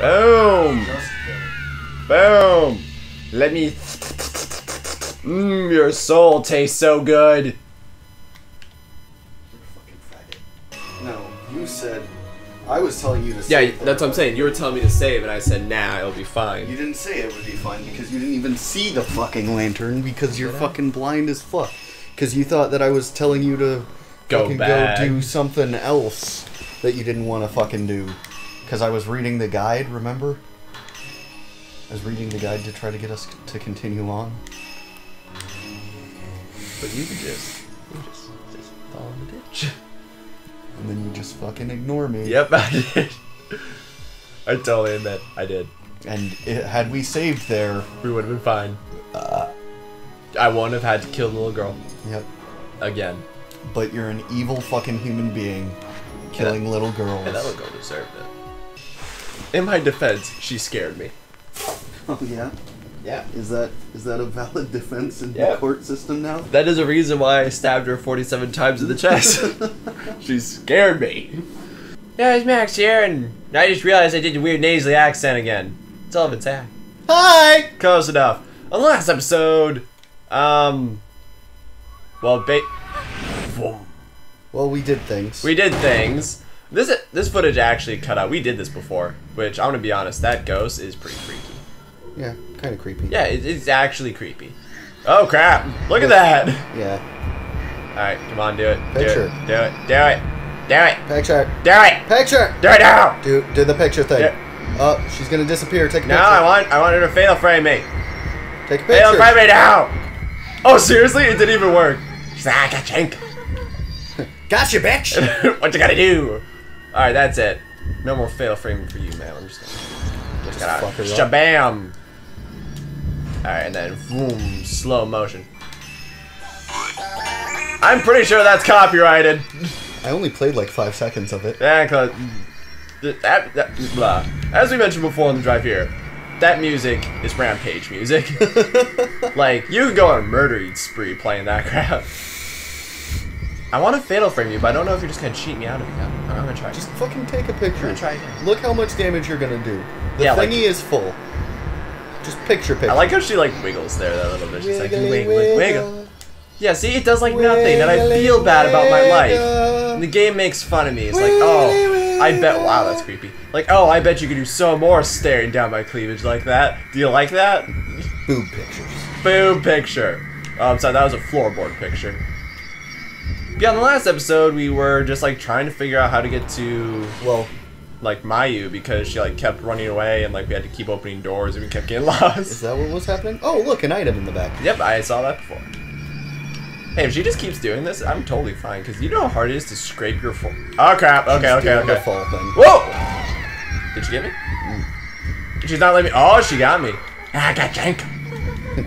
Boom! Boom! Let me. Mmm, your soul tastes so good. You're a fucking faggot. No, you said. I was telling you to save Yeah, that's what I'm saying. You were telling me to save, and I said, nah, it'll be fine. You didn't say it would be fine because you didn't even see the fucking lantern because you're fucking blind as fuck. Because you thought that I was telling you to Go fucking back. go do something else that you didn't want to fucking do. Because I was reading the guide, remember? I was reading the guide to try to get us to continue on. But you could just. You just, just fall in the ditch. And then you just fucking ignore me. Yep, I did. I totally admit, I did. And it, had we saved there, We would have been fine. Uh. I wouldn't have had to kill the little girl yep. again. But you're an evil fucking human being, killing little girls. And that little girl deserved it. In my defense, she scared me. Oh yeah. Yeah. Is that is that a valid defense in Yeah. the court system now? That is a reason why I stabbed her 47 times in the chest. she scared me. Yeah, it's Max here, and I just realized I did the weird nasally accent again. It's all of its act. Hi. Close enough. On the last episode, um, well, ba- Well, we did things. we did things. This this footage actually cut out. We did this before, which I'm gonna be honest, that ghost is pretty freaky. yeah, kind of creepy. Yeah, it, it's actually creepy. Oh crap! Look at that. Yeah. All right, come on, do it. Do Picture. it. Do it. Do it. Do it. Picture. Do it. Picture. Do it now. Do do the picture thing. Yeah. Oh, she's gonna disappear. Take a No, picture. I want I want her to fail frame me. Take a picture. frame me now. Oh seriously? It didn't even work. She's like, I got chink. Gotcha, bitch. what you gotta do? All right, that's it. No more fail framing for you, man. I'm just gonna just fuck gotta shabam. All right, and then boom, slow motion. I'm pretty sure that's copyrighted. I only played like five seconds of it. Yeah, cause that, that blah. As we mentioned before on the drive here, that music is rampage music. like you could go on a murder spree playing that crap. I want to fatal frame you, but I don't know if you're just gonna cheat me out of it. I'm gonna try. Just fucking take a picture. I'm gonna try again. Look how much damage you're gonna do. The Yeah, thingy like- is full. Just picture picture. I like how she like wiggles there that little bit. She's like wiggle, wiggle. wiggle. Yeah, see, it does like nothing, and I feel bad about my life. And the game makes fun of me. It's like, oh, I bet. Wow, that's creepy. Like, oh, I bet you could do so more staring down my cleavage like that. Do you like that? Boob pictures. Boob picture. Oh, I'm sorry, that was a floorboard picture. Yeah, in the last episode, we were just like trying to figure out how to get to Well, like Mayu because she like kept running away and like we had to keep opening doors and we kept getting lost. is that what was happening? Oh, look, an item in the back. Yep, I saw that before. Hey, if she just keeps doing this, I'm totally fine because you know how hard it is to scrape your floor. Oh crap! Okay, She's okay, the okay. fall thing. Whoa! Did she get me? She's not letting me. Oh, she got me. I got jank.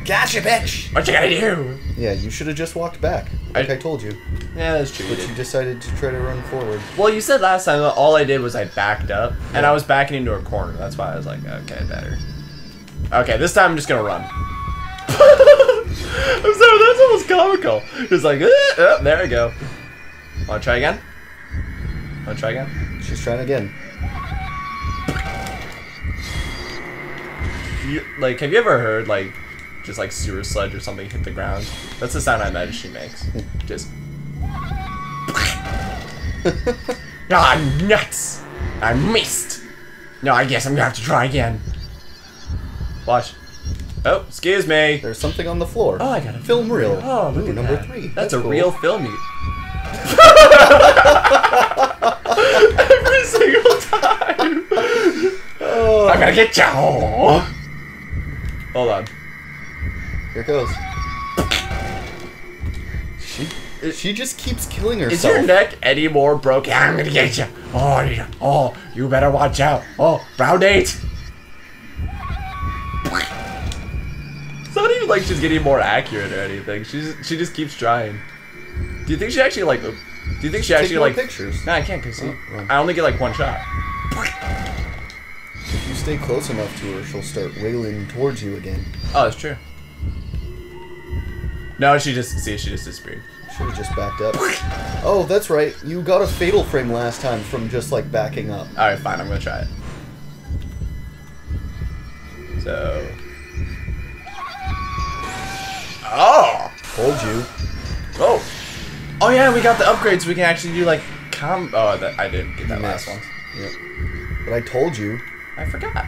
Gotcha, bitch. What you gotta do? Yeah, you should have just walked back, like I, I- told you. Yeah, that's true. But you decided to try to run forward. Well, you said last time that all I did was I backed up, and I was backing into a corner. That's why I was like, okay, better. Okay, this time I'm just gonna run. I'm sorry, that's almost comical. It's like, eh, oh, there we go. Wanna try again? Wanna try again? She's trying again. You, like, have you ever heard like, just like sewer sludge or something hit the ground? That's the sound I imagine she makes. Just. ah, nuts! I missed. No, I guess I'm gonna have to try again. Watch. Oh, excuse me. There's something on the floor. Oh, I got a Film reel. Oh, look Ooh, at number that. three. That's, a cool. real film. You. Every single time. Oh. I'm gonna get you. Hold on. Here it goes. She, she just keeps killing herself. Is your neck any more broken? I'm gonna get you. Oh, yeah. oh, you better watch out. Oh, round eight. It's not even like she's getting more accurate or anything. She's she just keeps trying. Do you think she actually like? Do you think she Take actually like? pictures. No, I can't cause see, Oh, well. I only get like one shot. If you stay close enough to her, she'll start wailing towards you again. Oh, that's true. No, she just see she just disappeared. Should have just backed up. Oh, that's right. You got a fatal frame last time from just like backing up. All right, fine. I'm gonna try it. So. Oh! Told you. Oh! Oh yeah, we got the upgrades. We can actually do like com. Oh, that I didn't get that You last missed. one. Yep. But I told you. I forgot.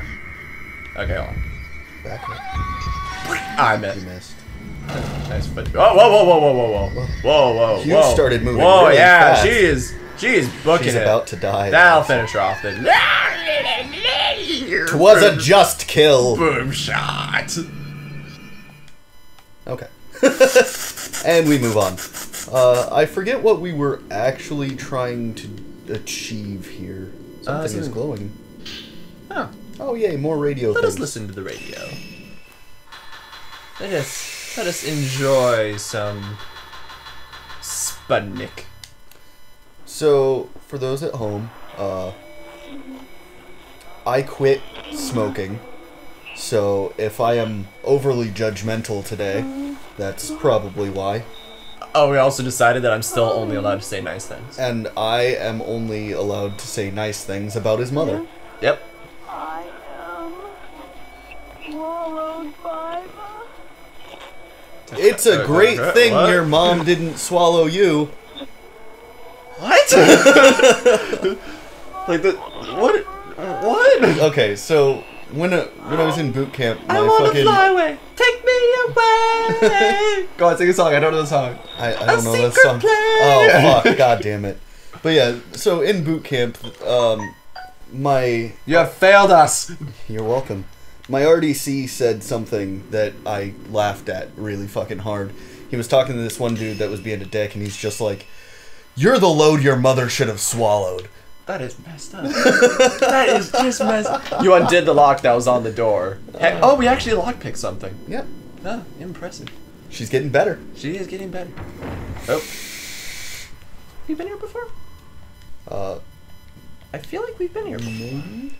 Okay, hold on. Back up. I You missed. Nice foot. Oh, whoa, whoa, whoa, whoa, whoa, whoa, whoa, whoa, You whoa. started moving Whoa, really yeah, fast. she is. She is booking She's it. about to die. That'll finish her off then. Twas a just kill. boom shot. Okay. and we move on. Uh, I forget what we were actually trying to achieve here. Something is something- glowing. Oh, Oh yay, more radio let things. us listen to the radio. Let us let us enjoy some Sputnik. So, for those at home, uh, I quit smoking. So, if I am overly judgmental today, that's probably why. Oh, we also decided that I'm still only allowed to say nice things. And I am only allowed to say nice things about his mother. Yep. I am swallowed by It's a great thing What? your mom didn't swallow you. What? like the what? What? Okay, so when I, when I was in boot camp, my I'm on fucking a flyway. Take me away. Go on, sing a song. I don't know the song. I, I don't know secret this song. plan. Oh fuck! God damn it! But yeah, so in boot camp, um, my You have failed us. you're welcome. My RDC said something that I laughed at really fucking hard. He was talking to this one dude that was being a dick, and he's just like, "You're the load your mother should have swallowed." That is messed up. that is just messed. Up You undid the lock that was on the door. Hey, oh, we actually lockpicked something. Yep, Oh, impressive. she's getting better. She is getting better. Oh. You been here before? Uh, I feel like we've been here before. maybe.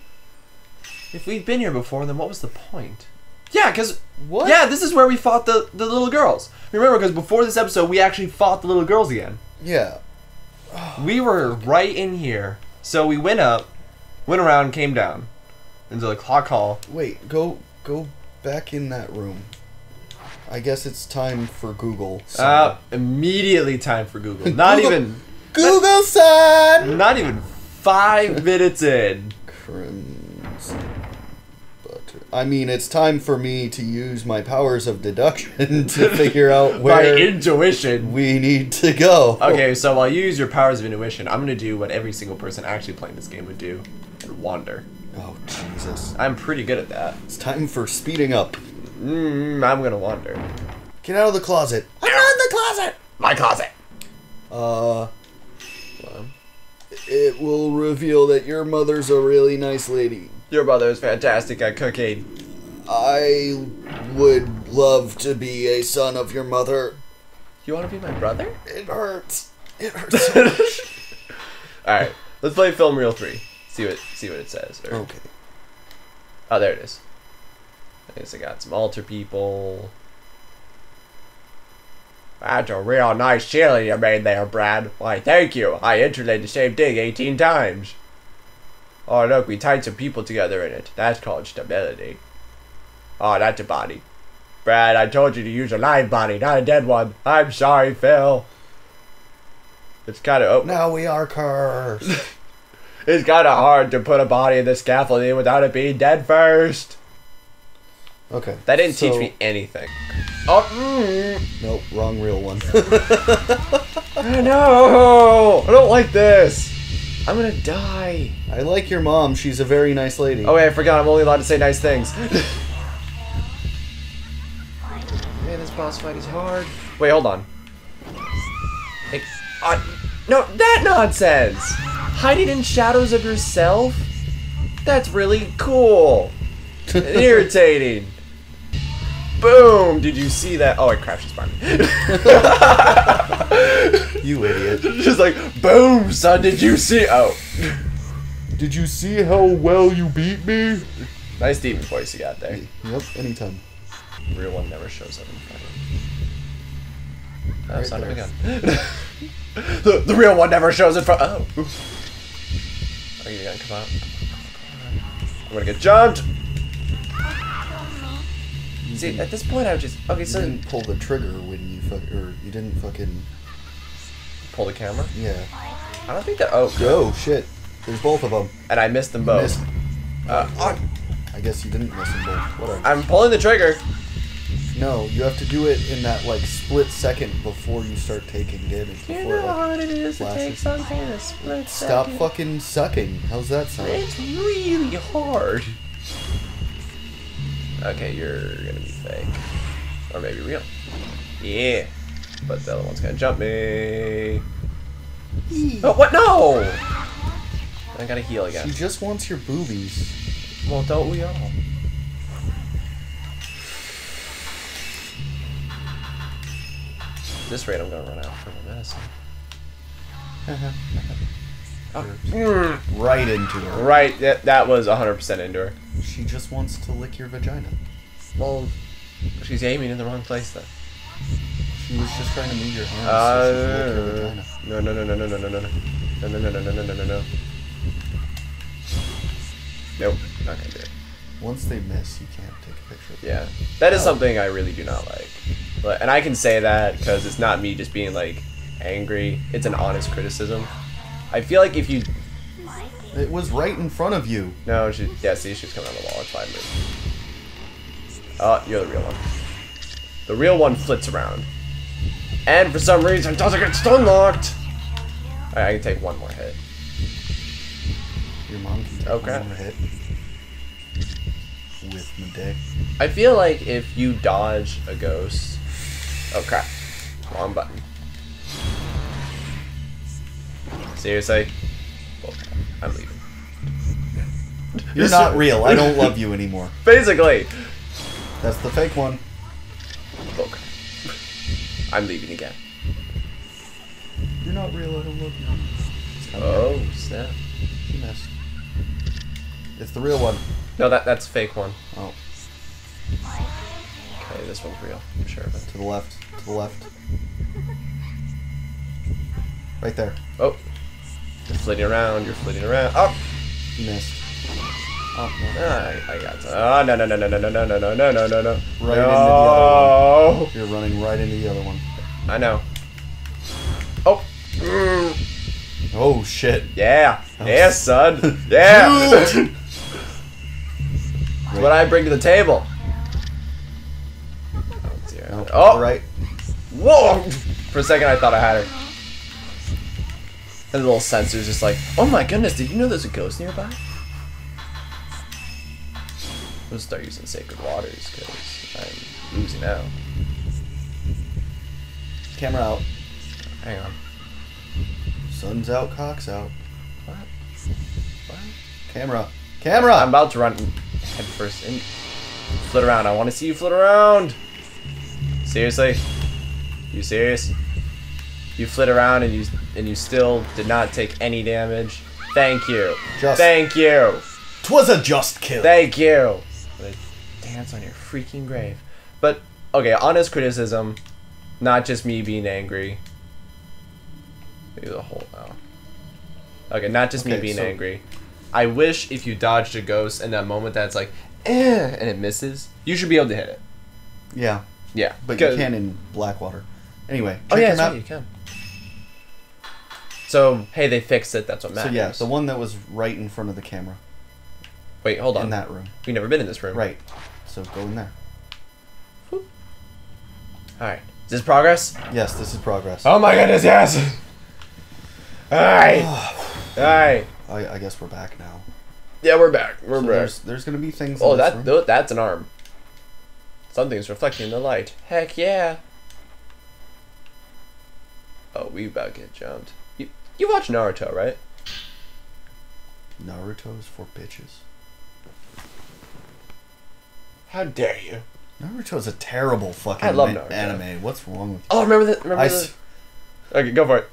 If we'd been here before, then what was the point? Yeah, because What? Yeah, this is where we fought the the little girls. Remember, because before this episode, we actually fought the little girls again. Yeah. We were right in here, so we went up, went around, came down into the clock hall. Wait, go go back in that room. I guess it's time for Google. So- Uh, immediately time for Google. Not Google- even, Google son. not even five minutes in. Crimson. I mean, it's time for me to use my powers of deduction to figure out By where intuition. we need to go. Okay, so while you use your powers of intuition, I'm gonna do what every single person actually playing this game would do and wander. Oh Jesus! I'm pretty good at that. It's time for speeding up. Mm, I'm gonna wander. Get out of the closet. I'm not in the closet. My closet. Uh, it will reveal that your mother's a really nice lady. Your brother is fantastic at cooking. I would love to be a son of your mother. You want to be my brother? It hurts. It hurts so. All right, let's play Film Reel Three. See what see what it says. Or- okay. Oh, there it is. I guess I got some altar people. That's a real nice chili you made there, Brad. Why, thank you. I interlaid the same thing 18 times. Oh, look, we tied some people together in it. That's called stability. Oh, that's a body. Brad, I told you to use a live body, not a dead one. I'm sorry, Phil. It's kind of oh, Now we are cursed. it's kind of hard to put a body in the scaffolding without it being dead first. Okay. That didn't teach me anything. Oh, mm, Nope, wrong real one. no! I don't like this. I'm gonna die. I like your mom. She's a very nice lady. Oh wait, I forgot. I'm only allowed to say nice things. Man, this boss fight is hard. Wait, hold on. Uh, no, that nonsense. Hiding in shadows of yourself. That's really cool. irritating. Boom! Did you see that? Oh, I crashed his You idiot. Just like, boom, son, did you see? Oh. Did you see how well you beat me? Nice demon voice you got there. Yep, anytime. Real one never shows up in front of Oh, Right son of a gun. the, the real one never shows in front. Oh. Are you gonna come out? I'm gonna get jumped. See, at this point, I would just okay. You So didn't pull the trigger when you fuck, or you didn't fucking pull the camera. yeah. I don't think that. Oh, Oh shit! There's both of them. and I missed them both. Missed. Uh, oh, I guess you didn't miss them both. Whatever. I'm pulling the trigger. No, you have to do it in that like split second before you start taking damage. You Before it, like, it is flashes. To take something in a split second. Stop fucking sucking. How's that sound? It's really hard. Okay, you're gonna be fake. Or maybe real. Yeah. But the other one's gonna jump me. Oh, what? No! I gotta heal again. She just wants your boobies. Well, don't we all? At this rate, I'm gonna run out for my medicine. Uh-huh. Oh. Right into her. Right, that, that was 100% indoor. She just wants to lick your vagina. Well, she's aiming in the wrong place then. She was just trying to move your hands so she could lick your Uh, vagina. no, no, no, no, no, no, no, no, no, no, no, no, no, no, no, no, no. Nope, not gonna do it. Once they miss, you can't take a picture. of them. Yeah, that is Oh. something I really do not like. But, and I can say that because it's not me just being like angry. It's an honest criticism. I feel like if you It was right in front of you. no, she yeah, see, she's coming on the wall. It's fine. Move. Oh, you're the real one. The real one flits around, and for some reason doesn't get stun locked. Alright, I can take one more hit. Your mom can take Okay. one more hit with my dick. I feel like if you dodge a ghost, oh crap, wrong button. Seriously, Well, I'm leaving. You're not real. I don't love you anymore. Basically, That's the fake one. Look. I'm leaving again. You're not real. I don't love you. It's kinda Oh snap! She missed. It's the real one. No, that that's fake one. Oh, Okay, this one's real. I'm sure of it. to the left. To the left. Right there. Oh, you're flitting around. You're flitting around. Oh, You missed. Oh, no. I, I got. To, oh no no no no no no no no no no no no no. Right into the other no. You're running right into the other one. I know. Oh. Mm. Oh shit. Yeah. Oh. Yeah, son. Yeah. what I bring to the table. Oh, dear. No, Oh. right. Whoa! For a second, I thought I had her. And the little sensor's just like, oh my goodness, did you know there's a ghost nearby? We'll start using sacred waters because I'm losing out. Camera out. Hang on. Sun's out. Cock's out. What? What? Camera. Camera. I'm about to run head first in. Flit around. I want to see you flit around. Seriously? You serious? You flit around and you and you still did not take any damage. Thank you. Just- Thank you. Twas a just kill. Thank you. Dance on your freaking grave. But okay, honest criticism, not just me being angry. Maybe the whole. Oh. Okay, not just me being so- angry. I wish if you dodged a ghost in that moment that's like, eh, and it misses, you should be able to hit it. yeah, Yeah, but you can in Blackwater. Anyway. Oh yeah, your that's map. right, you can. So hey, they fixed it. That's what matters. So yeah, the one that was right in front of the camera Wait, hold on. in that room. We've never been in this room. Right. So go in there. All right. Is this progress? Yes, this is progress. Oh my goodness, yes! Alright! Alright. I, I guess we're back now. Yeah, we're back. We're So back. there's there's gonna be things. Oh, that tho- that's an arm. Something's reflecting the light. Heck yeah! Oh, we about to get jumped. You watch Naruto, right? Naruto's for bitches. How dare you? Naruto's a terrible fucking I love Naruto. anime. What's wrong with? Oh, remember the remember I, the. s- Okay, go for it.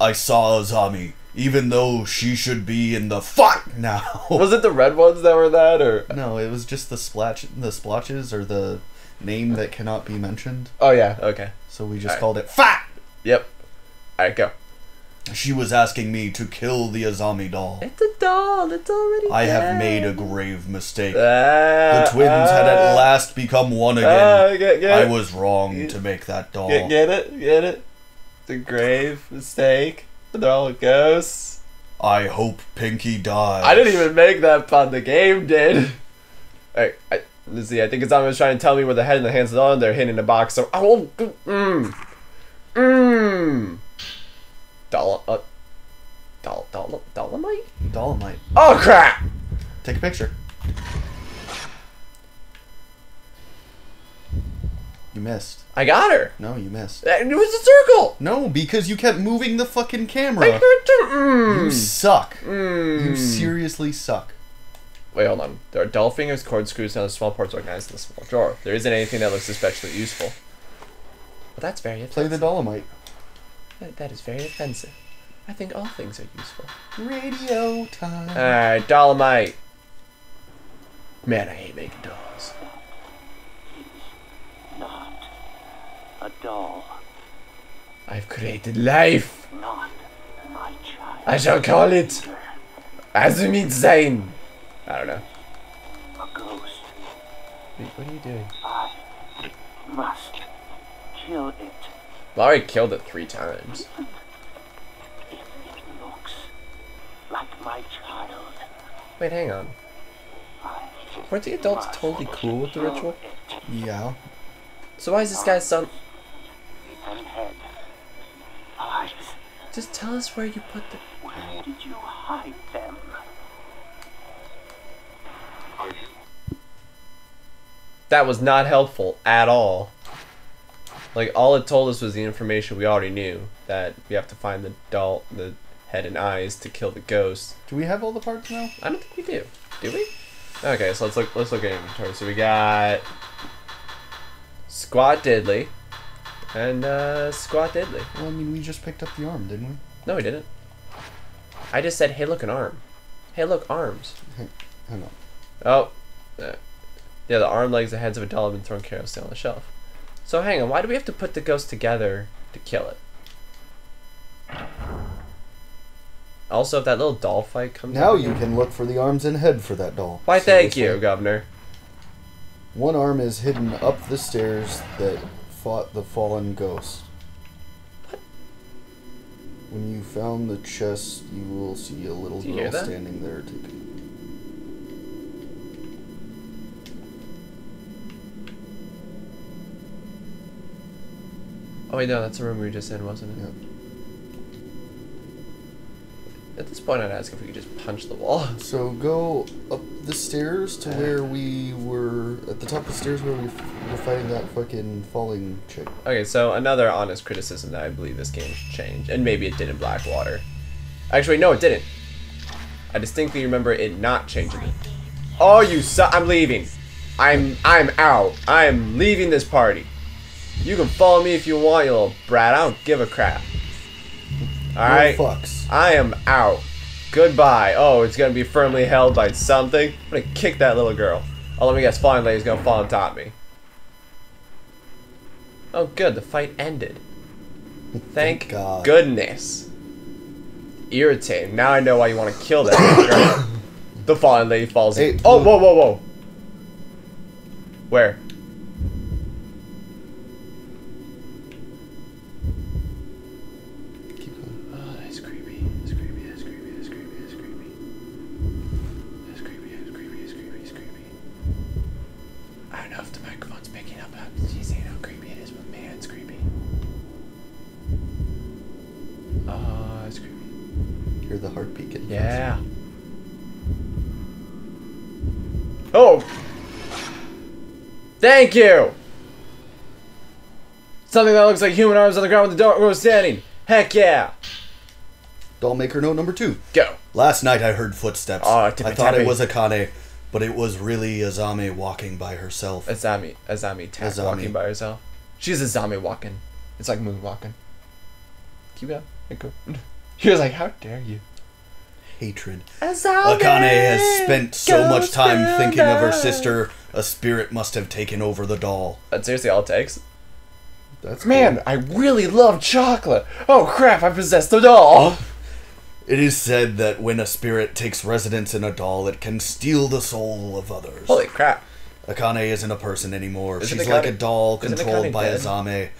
I saw Azami, even though she should be in the fuck now. Was it the red ones that were that, or? no, it was just the splotch, the splotches, or the name that cannot be mentioned. Oh yeah. Okay. So we just Alright. called it fat. Yep. All right, go. She was asking me to kill the Azami doll. It's a doll. It's already. I have made a grave mistake. Ah, The twins had at ah, last become one ah, again. get, get, I was wrong to make that doll. Get, get it? Get it? The grave mistake. They're all ghosts. I hope Pinky dies. I didn't even make that pun. The game did. Alright, I, let's see. I think Azami was trying to tell me where the head and the hands are. They're hidden in a box. So, oh, mmm, mmm. Doll, uh, doll, doll, dolomite. Dolomite. Oh crap! Take a picture. You missed. I got her. No, you missed. It was a circle. No, because you kept moving the fucking I camera. heard you. You Mm. suck. You Mm. seriously suck. Wait, hold on. There are doll fingers, cord screws, and other small parts organized in a small drawer. There isn't anything that looks especially useful. Well, that's very Play the. Dolomite. That- that is very offensive. I think all things are useful. Radio time. Alright, Dolomite. Man, I hate making dolls. Not a doll. I've created life. Not my child. I shall call it Azumit Zane. I don't know. A ghost. Wait, What are you doing? I must kill it. I already killed it three times. Like my child. Wait, hang on. Weren't the adults totally cool with the ritual? Yeah. So why is this guy's son? Just tell us where you put the. Where did you hide them? That was not helpful at all. Like all it told us was the information we already knew that we have to find the doll, the head and eyes to kill the ghost. Do we have all the parts now? I don't think we do. Do we? Okay, so let's look. Let's look at inventory. So we got Squat Diddley and uh, Squat Diddley. Well, I mean, we just picked up the arm, didn't we? No, we didn't. I just said, "Hey, look, an arm." Hey, look, arms. Hey, Hang on. Oh, uh, yeah, the arm, legs, the heads of a doll have been thrown carelessly on the shelf. So hang on, why do we have to put the ghost together to kill it? Also, if that little doll fight comes Now you can look for the arms and head for that doll. Why, So thank you, way- Governor. One arm is hidden up the stairs that fought the fallen ghost. When you found the chest, you will see a little Do you hear girl standing there. Taking... Oh wait, no, that's the room we were just in, wasn't it? Yeah. At this point, I'd ask if we could just punch the wall. So go up the stairs to where we were at the top of the stairs where we f- were fighting that fucking falling chick. Okay, so another honest criticism that I believe this game should change, and maybe it did in Blackwater. Actually, no, it didn't. I distinctly remember it not changing it. Oh, you su- I'm leaving. I'm I'm out. I am leaving this party. You can follow me if you want, you little brat. I don't give a crap. All right. No fucks. I am out. Goodbye. Oh, it's gonna be firmly held by something. I'm gonna kick that little girl. Oh, let me guess. Falling Lady's gonna fall on top of me. Oh, good. The fight ended. Thank, God. goodness. Irritating. Now I know why you want to kill that little girl. The fallen lady falls. Hey, oh, whoa, whoa, whoa. Where? Thank you! Something that looks like human arms on the ground with the door standing. Heck yeah! Doll maker note number two. Go. Last night I heard footsteps. Oh, I thought tappy. it was Akane, but it was really Azami walking by herself. Azami, Azami, Tack Azami. walking by herself. She's Azami walking. It's like moon walking. Keep going. Keep going. He was like, "How dare you?" Hatred. Azami. Akane has spent so much time thinking of her sister. A spirit must have taken over the doll. That's seriously all it takes. That's Man, cool. I really love chocolate. Oh crap, I possessed the doll. It is said that when a spirit takes residence in a doll, it can steal the soul of others. Holy crap. Akane isn't a person anymore. Isn't She's Akane- like a doll controlled by dead? Azame.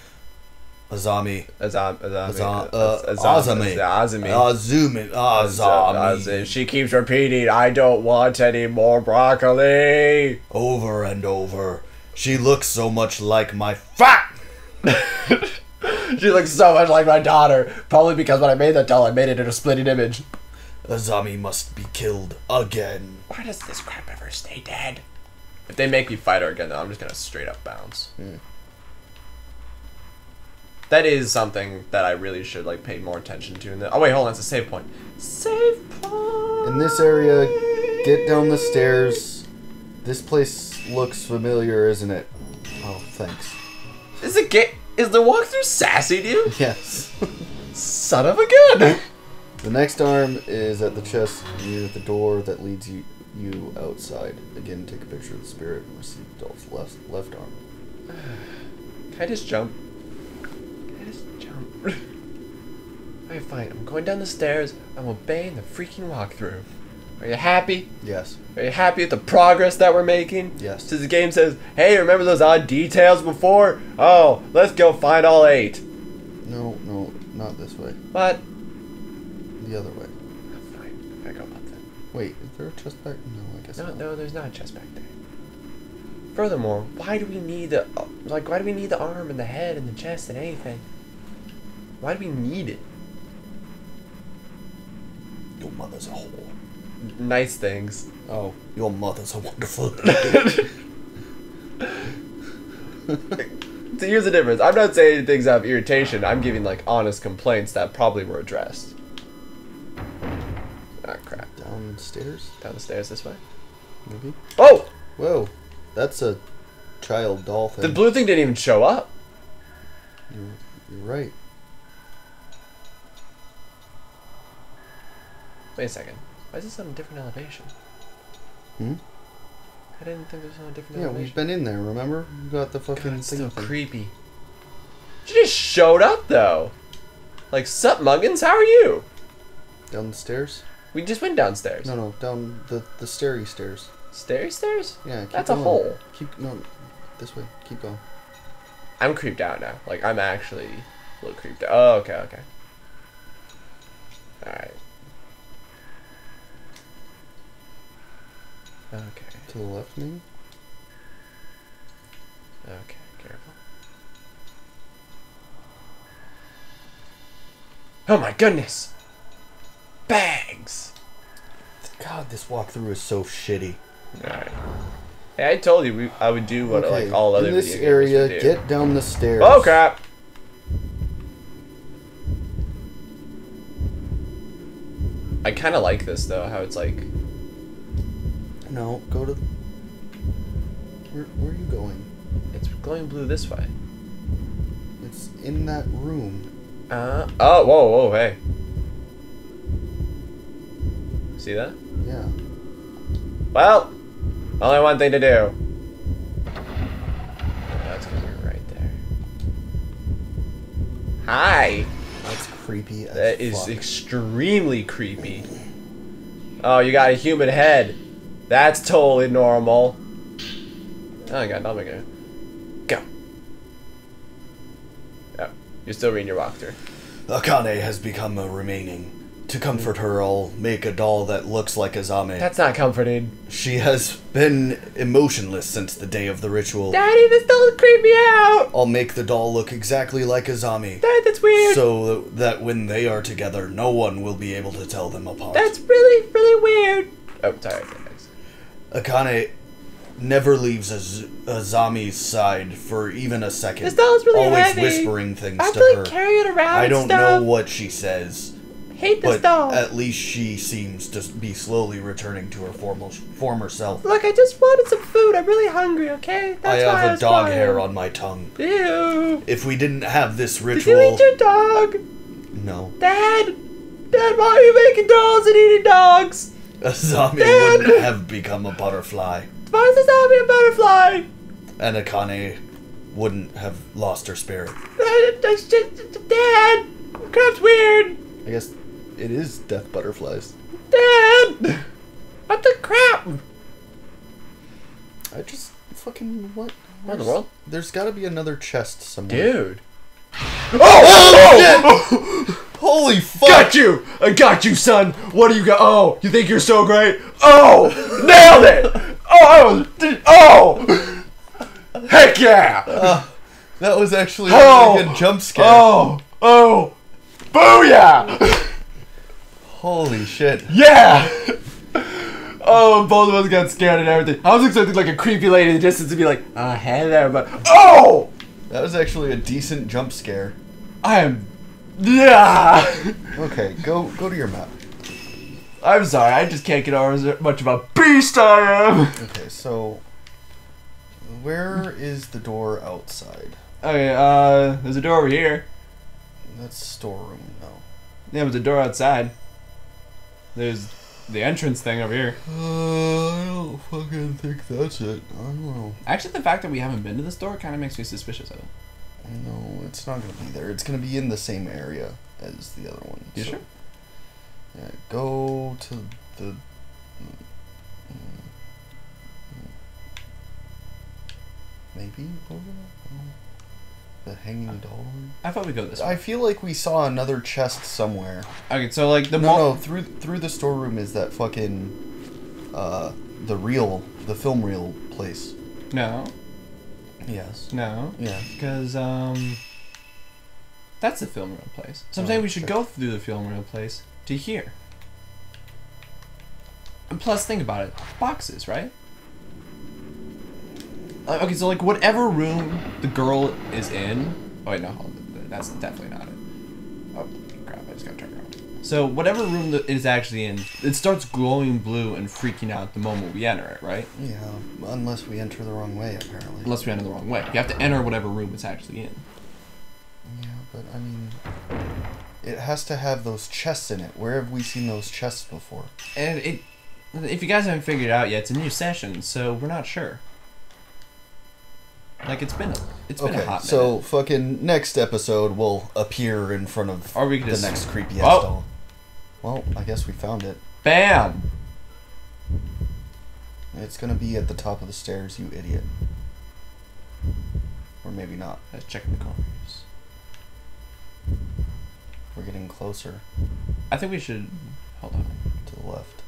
Azami. Azami. Azam, uh, Az- Azami. Azami. Azumi. Azami. Azami. She keeps repeating, I don't want any more broccoli. Over and over. She looks so much like my fat. She looks so much like my daughter. Probably because when I made that doll, I made it in a splitting image. Azami must be killed again. Why does this crap ever stay dead? If they make me fight her again, though, I'm just gonna straight up bounce. That is something that I really should like pay more attention to. In the- oh wait, hold on, it's a save point. Save point. In this area, get down the stairs. This place looks familiar, isn't it? Oh, thanks. Is the ga- Is the walkthrough sassy, dude? Yes. Son of a gun. the next arm is at the chest near the door that leads you you outside. Again, take a picture of the spirit and receive Dolph's left left arm. Can I just jump? Can I just? Alright, fine. I'm going down the stairs. I'm obeying the freaking walkthrough. Are you happy? Yes. Are you happy with the progress that we're making? Yes. Since the game says, hey, remember those odd details before? Oh, let's go find all eight. No, no, not this way. What? The other way. Fine. I go up then. Wait, is there a chest back? No, I guess No, not. no, there's not a chest back there. Furthermore, why do we need the like? Why do we need the arm and the head and the chest and anything? Why do we need it? Your mother's a whore. Nice things. Oh, your mother's a wonderful. So here's the difference. I'm not saying things out of irritation. I'm giving like honest complaints that probably were addressed. Ah, crap. Downstairs, Down the stairs this way. maybe. Oh, Whoa, that's a child doll thing. the blue thing didn't even show up. You're, you're right. Wait a second. Why is this on a different elevation? Hmm? I didn't think this was on a different Yeah, elevation. we've been in there. Remember? We got the fucking God, it's thing. thing. creepy. She just showed up though. Like, sup, Muggins? How are you? Down the stairs? We just went downstairs. No, no, down the the stairy stairs. Stairy stairs? Yeah, keep That's a hole. Keep no, this way. Keep going. I'm creeped out now. Like, I'm actually a little creeped out. Oh, okay, okay. Okay. To the left, maybe. Okay, careful. Oh my goodness! Bags! God, this walkthrough is so shitty. Alright. Hey, I told you we, I would do what like all other in this area, get down the stairs. Oh crap! I kind of like this though, how it's like No, go to. Where, where are you going? it's glowing blue this way. It's in that room. Uh oh, whoa, whoa, hey. See that? Yeah. Well, only one thing to do. That's gonna be right there. Hi. That's creepy as That is fuck. extremely creepy. Oh, you got a human head. That's totally normal. Oh my god, now I'm gonna go. Oh, you're still reading your walkthrough. Akane has become a remaining. To comfort her, I'll make a doll that looks like Azami. That's not comforting. She has been emotionless since the day of the ritual. Daddy, this doesn't creep me out. I'll make the doll look exactly like Azami. Dad, that's weird. So that when they are together, no one will be able to tell them apart. that's really, really weird. Oh, sorry. Akane never leaves Az- Azami's side for even a second. This doll is really Always heavy. whispering things I have to to like her. carry it around. I don't know what she says, Hate this but doll. at least she seems to be slowly returning to her former former self. Look, I just wanted some food. I'm really hungry. Okay, that's I why have a was dog fine. hair on my tongue. Ew. If we didn't have this ritual, Did you eat your dog, no, Dad? Dad, why are you making dolls and eating dogs? Azami Dad! wouldn't have become a butterfly. Why is a zombie a butterfly? And Akane wouldn't have lost her spirit. That's just Dad. Crap's weird. I guess it is death butterflies. Dad. What the crap? I just fucking what? What in the world? There's got to be another chest somewhere. Dude. Oh, oh, oh! Holy fuck! Got you! I got you, son! What do you got? Oh, you think you're so great? Oh! Nailed it! Oh, I was. Oh! Heck yeah! That was actually a Oh! really good jump scare. Oh! Oh! Booyah! Holy shit! Yeah! Oh, both of us got scared and everything. I was expecting like a creepy lady in the distance to be like, uh, hey there, but. Oh! That was actually a decent jump scare. I am. Yeah! Okay, go go to your map. I'm sorry, I just can't get over as much of a beast I am! Okay, so where is the door outside? Okay, uh, there's a door over here. That's storeroom. No. Yeah, but the door outside. There's the entrance thing over here. Uh, I don't fucking think that's it. I don't know. Actually, the fact that we haven't been to this door kind of makes me suspicious of it. No, it's not gonna be there. It's gonna be in the same area as the other one. You so- sure? Yeah, go to the. Maybe over there? The hanging doll? I thought we'd go this I feel like we saw another chest somewhere. Okay, so like the No, no, through through the storeroom is that fucking uh the real the film reel place. no, Yes. no, Yeah. because um, that's the film reel place. So I'm Oh, saying we should sure. go through the film reel place to here. And plus, think about it, boxes, right? Uh, okay, so like whatever room the girl is in. Oh wait, no, hold on, that's definitely not it. Oh crap! I just got turned. So whatever room that it is actually in, it starts glowing blue and freaking out the moment we enter it, right? Yeah. Unless we enter the wrong way, apparently. Unless we enter the wrong way. You have to enter whatever room it's actually in. Yeah, but I mean, it has to have those chests in it. Where have we seen those chests before? And it, if you guys haven't figured it out yet, it's a new session, so we're not sure. Like it's been a, it's been a Okay, hot so fucking next episode will appear in front of Or we the next creepy Oh. Well, I guess we found it. Bam! It's gonna be at the top of the stairs, you idiot. Or maybe not. Let's check the corners. We're getting closer I think we should hold on. to the left.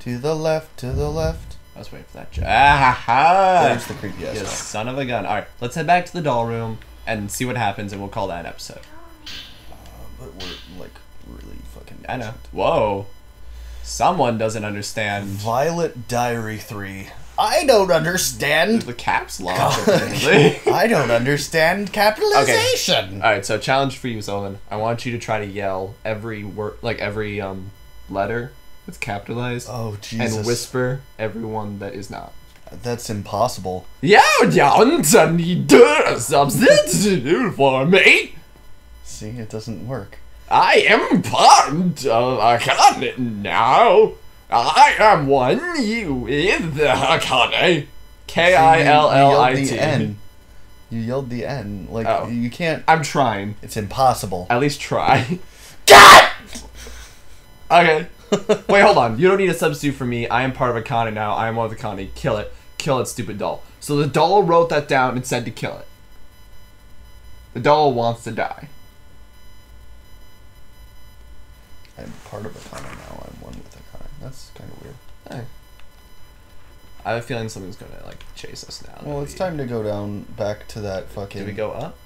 To the left, to the left. I was waiting for that. Ah ha ha! There's the creepy ass You son of a gun. All right, let's head back to the doll room and see what happens, and we'll call that an episode. I know. Whoa. Someone doesn't understand Violet Diary 3. I don't understand. the caps lock. I don't understand capitalization. All right, so challenge for you, Zolan. I want you to try to yell every word, like every um letter that's capitalized, Oh Jesus. and whisper every one that is not. That's impossible. Yeah, Johnson, you do something for me. See, it doesn't work. I am part of a continent now. I am one. You is the continent. K I L L I You yelled the N. You yelled the N. Like Oh. you can't. I'm trying. It's impossible. At least try. God! Okay. Wait, hold on. You don't need a substitute for me. I am part of a Connie now. I am one of the Connie. Kill it. Kill it, stupid doll. So the doll wrote that down and said to kill it. The doll wants to die. I'm part of a Kana now. I'm one with a Kana. That's kind of weird. Hey. I have a feeling something's gonna like chase us now. Well, it's time to go down back to that fucking. Did we go up?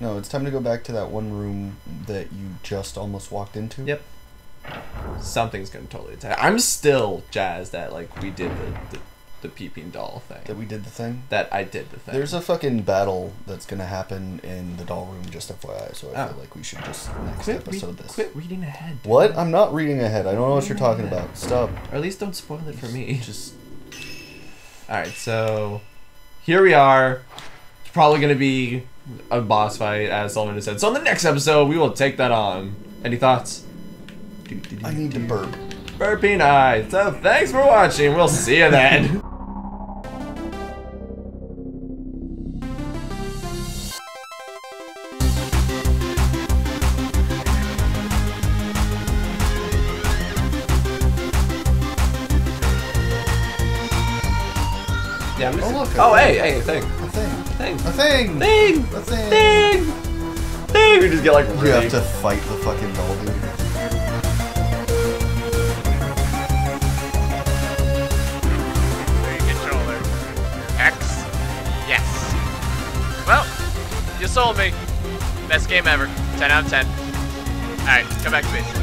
No, it's time to go back to that one room that you just almost walked into. Yep. Something's gonna totally attack. I'm still jazzed that like we did the the, the peeping doll thing. That we did the thing. that I did the thing. There's a fucking battle that's gonna happen in the doll room, just FYI. So I Oh. feel like we should just next quit, re- episode this. quit reading ahead. dude. What? I'm not reading ahead. I don't know what you're talking Yeah. about. Stop. Or at least don't spoil it for me. Just All right, so here we are. It's probably gonna be a boss fight, as Solomon has said. So in the next episode, we will take that on. Any thoughts? I need to burp. Burping eyes. So thanks for watching. We'll see you then. Oh, look, oh, a hey, thing. hey, thing, A thing. thing, A thing. thing, A thing. thing, thing. We just get like You have to fight the fucking doll, dude. Controller. X. Yes. Well, you sold me. Best game ever. 10 out of 10. Alright, come back to base.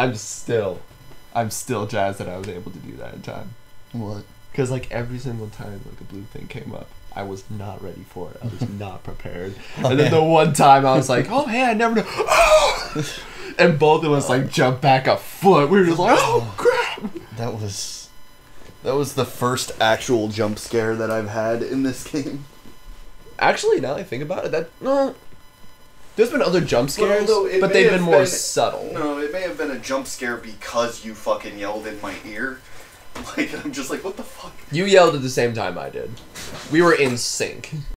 I'm still, I'm still jazzed that I was able to do that in time. What? Because like every single time like a blue thing came up, I was not ready for it. I was not prepared. Oh, and then the one time I was like, oh hey, I never know. and both of us like oh. jumped back a foot. We were just like, oh, oh crap. That was. That was the first actual jump scare that I've had in this game. Actually, now that I think about it, that no. There's been other jump scares, but they've been more been- subtle. No, it may have been a jump scare because you fucking yelled in my ear. Like I'm just like, what the fuck? You yelled at the same time I did. We were in sync.